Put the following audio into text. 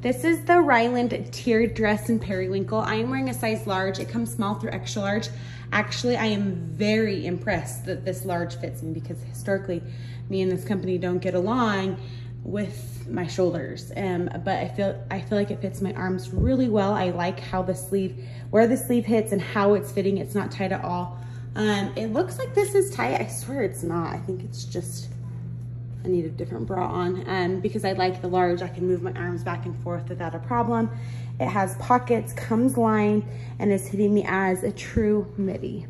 This is the Ryland tiered dress in periwinkle. I am wearing a size large. It comes small through extra large. Actually, I am very impressed that this large fits me because historically, me and this company don't get along with my shoulders. Um, but I feel I feel like it fits my arms really well. I like how the sleeve, where the sleeve hits and how it's fitting. It's not tight at all. Um, it looks like this is tight. I swear it's not. I think it's just, I need a different bra on. Um, because I like the large, I can move my arms back and forth without a problem. It has pockets, comes lined, and is hitting me as a true midi.